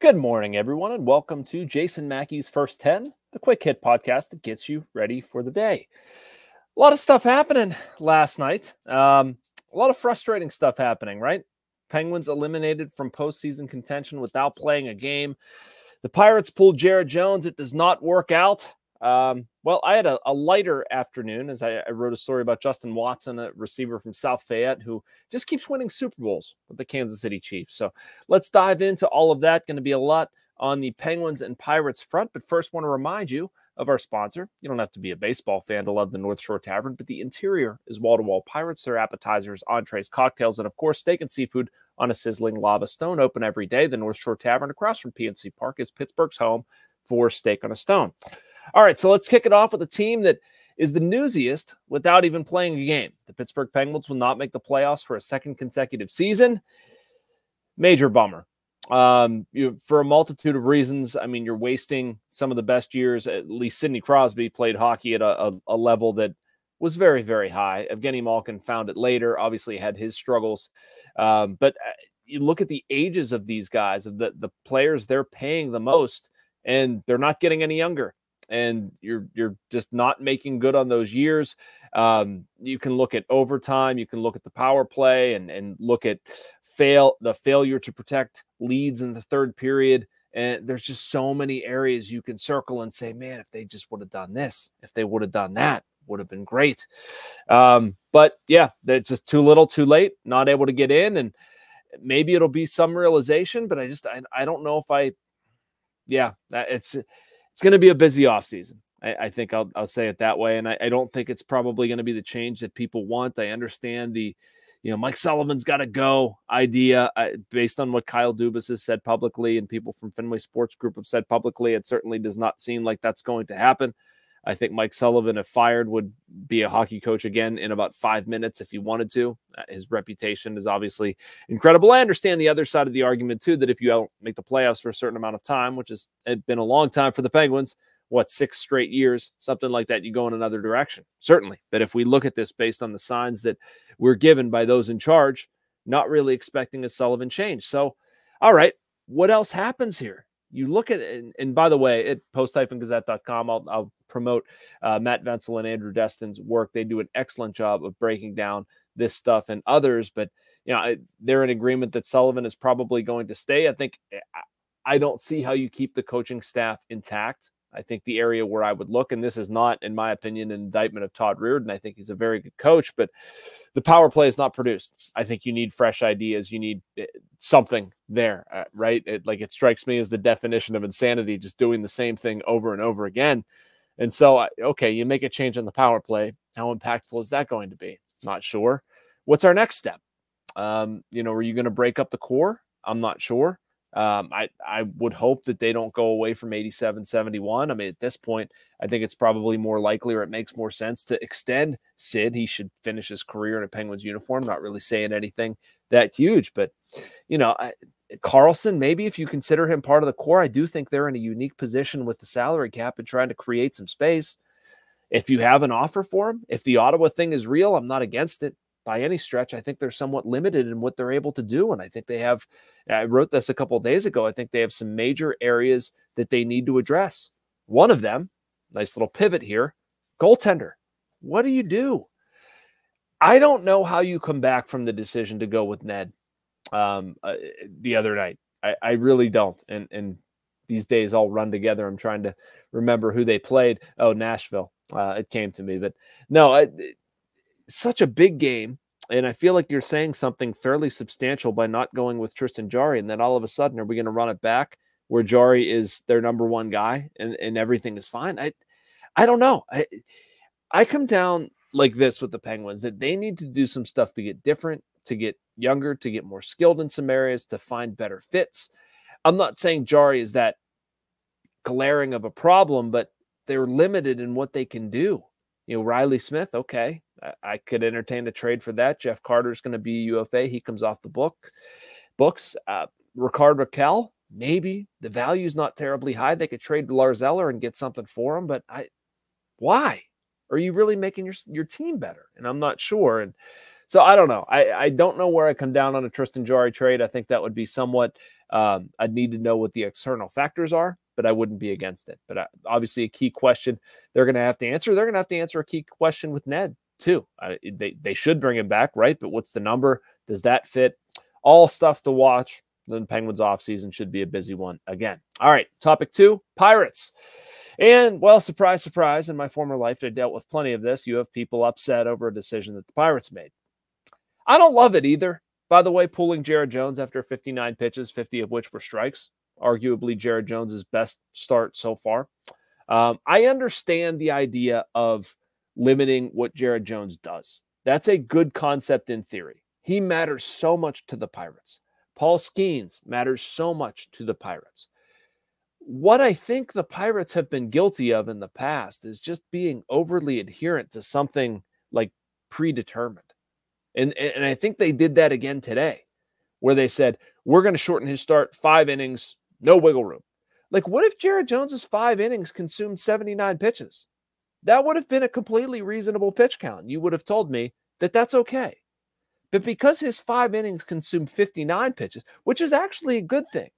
Good morning, everyone, and welcome to Jason Mackey's First 10, the quick hit podcast that gets you ready for the day. A lot of stuff happening last night. Um, a lot of frustrating stuff happening, right? Penguins eliminated from postseason contention without playing a game. The Pirates pulled Jared Jones. It does not work out. Um, well, I had a, a lighter afternoon as I, I, wrote a story about Justin Watson, a receiver from South Fayette, who just keeps winning Super Bowls with the Kansas City Chiefs. So let's dive into all of that. Going to be a lot on the Penguins and Pirates front. But first, want to remind you of our sponsor. You don't have to be a baseball fan to love the North Shore Tavern, but the interior is wall to wall pirates, their appetizers, entrees, cocktails, and of course, steak and seafood on a sizzling lava stone. Open every day. The North Shore Tavern across from PNC Park is Pittsburgh's home for steak on a stone. All right, so let's kick it off with a team that is the newsiest without even playing a game. The Pittsburgh Penguins will not make the playoffs for a second consecutive season. Major bummer. Um, you, for a multitude of reasons. I mean, you're wasting some of the best years. At least Sidney Crosby played hockey at a, a, a level that was very, very high. Evgeni Malkin found it later. Obviously, had his struggles, um, but uh, you look at the ages of these guys, of the the players they're paying the most, and they're not getting any younger and you're you're just not making good on those years. Um, you can look at overtime, you can look at the power play, and and look at fail the failure to protect leads in the third period. And there's just so many areas you can circle and say, man, if they just would have done this, if they would have done that, would have been great. Um, but yeah, that's just too little, too late, not able to get in, and maybe it'll be some realization. But I just I, I don't know if I, yeah, it's it's going to be a busy offseason. I, I think I'll, I'll say it that way. And I, I don't think it's probably going to be the change that people want. I understand the, you know, Mike Sullivan's got to go idea uh, based on what Kyle Dubas has said publicly and people from Fenway Sports Group have said publicly. It certainly does not seem like that's going to happen. I think Mike Sullivan, if fired, would be a hockey coach again in about five minutes if he wanted to. Uh, his reputation is obviously incredible. I understand the other side of the argument, too, that if you don't make the playoffs for a certain amount of time, which has been a long time for the Penguins, what, six straight years, something like that, you go in another direction. Certainly. But if we look at this based on the signs that we're given by those in charge, not really expecting a Sullivan change. So, all right, what else happens here? You look at it, and, and by the way, at post-gazette.com, I'll, I'll promote uh, Matt Vensel and Andrew Destin's work. They do an excellent job of breaking down this stuff and others. But you know, they're in agreement that Sullivan is probably going to stay. I think eh, I don't see how you keep the coaching staff intact. I think the area where I would look, and this is not, in my opinion, an indictment of Todd Reirden. I think he's a very good coach, but the power play is not produced. I think you need fresh ideas. You need eh, something there, uh, right? It, like it strikes me as the definition of insanity, just doing the same thing over and over again. And so, okay, you make a change on the power play. How impactful is that going to be? Not sure. What's our next step? Um, you know, are you going to break up the core? I'm not sure. Um, I, I would hope that they don't go away from 87 71. I mean, at this point, I think it's probably more likely or it makes more sense to extend Sid. He should finish his career in a Penguins uniform, not really saying anything that huge. But, you know, I, Karlsson, maybe if you consider him part of the core, I do think they're in a unique position with the salary cap and trying to create some space. If you have an offer for him, if the Ottawa thing is real, I'm not against it by any stretch. I think they're somewhat limited in what they're able to do. And I think they have, I wrote this a couple days ago, I think they have some major areas that they need to address. One of them, nice little pivot here, goaltender. What do you do? I don't know how you come back from the decision to go with Ned um, uh, the other night. I, I really don't. And and these days all run together. I'm trying to remember who they played. Oh, Nashville. Uh, it came to me, but no, I, such a big game. And I feel like you're saying something fairly substantial by not going with Tristan Jarry. And then all of a sudden, are we going to run it back where Jarry is their number one guy and, and everything is fine? I, I don't know. I, I come down like this with the Penguins that they need to do some stuff to get different, to get younger, to get more skilled in some areas, to find better fits. I'm not saying Jarry is that glaring of a problem, but they're limited in what they can do. You know, Reilly Smith, okay, I, I could entertain a trade for that. Jeff Carter's going to be UFA. He comes off the book books. Uh, Rickard Rakell, maybe the value is not terribly high. They could trade Lars Eller and get something for him, but I, why? Are you really making your your team better? And I'm not sure. And So I don't know. I, I don't know where I come down on a Tristan Jarry trade. I think that would be somewhat. Um, I'd need to know what the external factors are, but I wouldn't be against it. But uh, obviously, a key question they're going to have to answer. They're going to have to answer a key question with Ned too. Uh, they they should bring him back, right? But what's the number? Does that fit? All stuff to watch. Then Penguins offseason should be a busy one again. All right, topic two: Pirates. And well, surprise, surprise, in my former life, I dealt with plenty of this. You have people upset over a decision that the Pirates made. I don't love it either. By the way, pulling Jared Jones after 59 pitches, 50 of which were strikes, arguably Jared Jones's best start so far. Um, I understand the idea of limiting what Jared Jones does. That's a good concept in theory. He matters so much to the Pirates. Paul Skenes matters so much to the Pirates what I think the Pirates have been guilty of in the past is just being overly adherent to something like predetermined. And, and I think they did that again today, where they said, we're going to shorten his start five innings, no wiggle room. Like, what if Jared Jones's five innings consumed 79 pitches? That would have been a completely reasonable pitch count. You would have told me that that's okay. But because his five innings consumed 59 pitches, which is actually a good thing,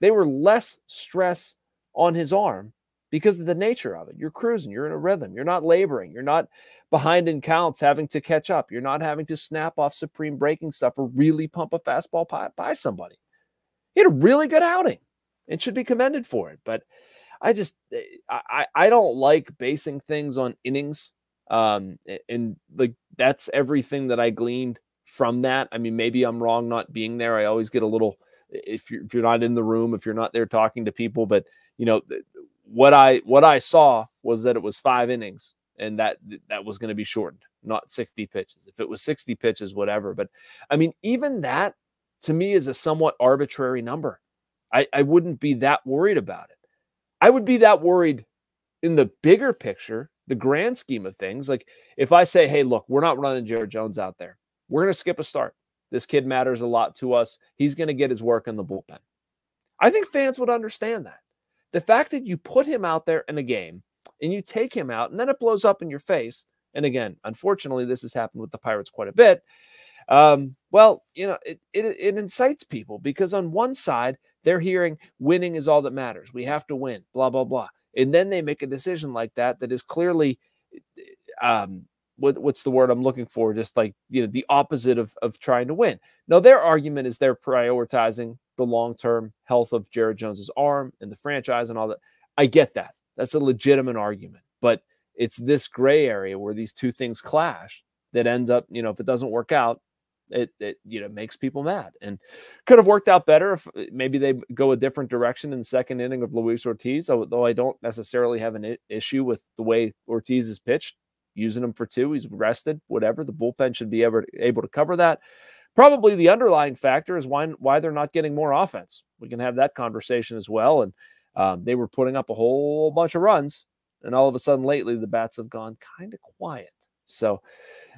they were less stress on his arm because of the nature of it. You're cruising, you're in a rhythm, you're not laboring, you're not behind in counts having to catch up, you're not having to snap off supreme breaking stuff or really pump a fastball by, by somebody. He had a really good outing and should be commended for it. But I just eh, I I don't like basing things on innings. Um and like that's everything that I gleaned from that. I mean, maybe I'm wrong not being there. I always get a little if you're, if you're not in the room, if you're not there talking to people. But you know what I what I saw was that it was five innings, and that that was going to be shortened, not 60 pitches. If it was 60 pitches, whatever. But I mean, even that to me is a somewhat arbitrary number. I, I wouldn't be that worried about it. I would be that worried in the bigger picture, the grand scheme of things. Like if I say, hey, look, we're not running Jared Jones out there. We're going to skip a start. This kid matters a lot to us. He's going to get his work in the bullpen. I think fans would understand that. The fact that you put him out there in a game and you take him out and then it blows up in your face. And again, unfortunately, this has happened with the Pirates quite a bit. Um, well, you know, it, it, it incites people because on one side, they're hearing winning is all that matters. We have to win, blah, blah, blah. And then they make a decision like that that is clearly um, what, what's the word I'm looking for? Just like you know the opposite of of trying to win. No, their argument is they're prioritizing the long term health of Jared Jones's arm and the franchise and all that. I get that. That's a legitimate argument, but it's this gray area where these two things clash that ends up, you know, if it doesn't work out, it, it you know makes people mad and could have worked out better if maybe they go a different direction in the second inning of Luis Ortiz. Although I don't necessarily have an issue with the way Ortiz is pitched using him for two. He's rested, whatever. The bullpen should be to, able to cover that. Probably the underlying factor is why why they're not getting more offense. We can have that conversation as well. And um, they were putting up a whole bunch of runs, and all of a sudden lately the bats have gone kind of quiet. So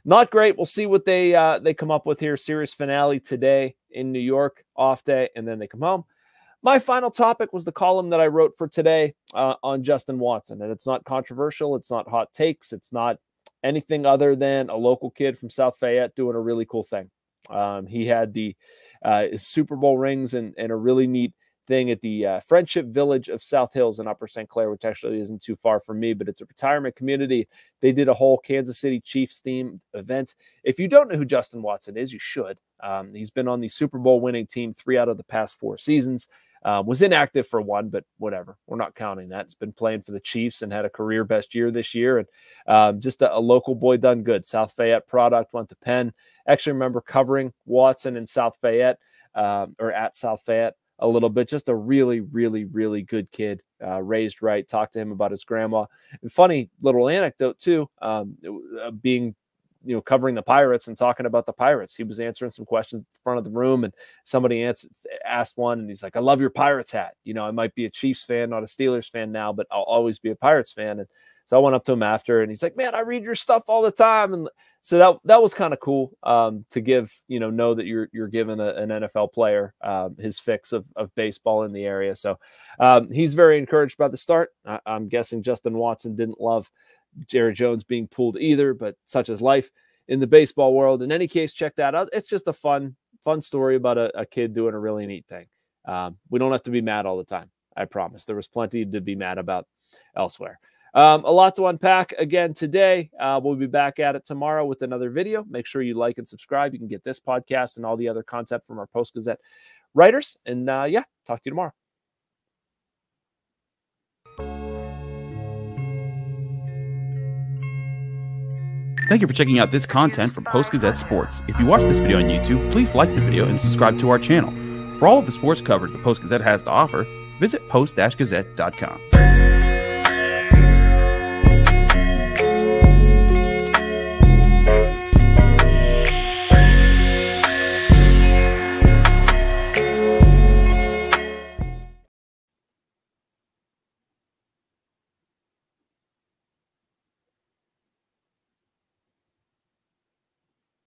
not great. We'll see what they uh, they come up with here. Series finale today in New York, off day, and then they come home. My final topic was the column that I wrote for today uh, on Justin Watson, and it's not controversial. It's not hot takes. It's not anything other than a local kid from South Fayette doing a really cool thing. Um, he had the uh, Super Bowl rings and, and a really neat thing at the uh, Friendship Village of South Hills in Upper St. Clair, which actually isn't too far from me, but it's a retirement community. They did a whole Kansas City Chiefs theme event. If you don't know who Justin Watson is, you should. Um, he's been on the Super Bowl winning team three out of the past four seasons. Uh, was inactive for one, but whatever. We're not counting that. It's been playing for the Chiefs and had a career best year this year. And um, just a, a, local boy done good. South Fayette product went to Penn. Actually, remember covering Watson in South Fayette um, or at South Fayette a little bit. Just a really, really, really good kid. Uh, raised right. Talked to him about his grandma. And funny little anecdote too. Um, uh, being you know covering the Pirates and talking about the Pirates. He was answering some questions in front of the room, and somebody answered, asked one, and he's like, "I love your Pirates hat. You know, I might be a Chiefs fan, not a Steelers fan now, but I'll always be a Pirates fan." And so I went up to him after, and he's like, "Man, I read your stuff all the time." And so that that was kind of cool um, to give you know know that you're you're giving a, an NFL player um, his fix of of baseball in the area. So um, he's very encouraged by the start. I, I'm guessing Justin Watson didn't love Jared Jones being pulled either, but such is life. in the baseball world. In any case, check that out. It's just a fun, fun story about a, a kid doing a really neat thing. Um, we don't have to be mad all the time. I promise. There was plenty to be mad about elsewhere. Um, a lot to unpack again today. Uh, we'll be back at it tomorrow with another video. Make sure you like and subscribe. You can get this podcast and all the other content from our Post Gazette writers. And uh, yeah, talk to you tomorrow. Thank you for checking out this content from Post Gazette Sports. If you watch this video on YouTube, please like the video and subscribe to our channel. For all of the sports coverage the Post Gazette has to offer, visit post-gazette.com.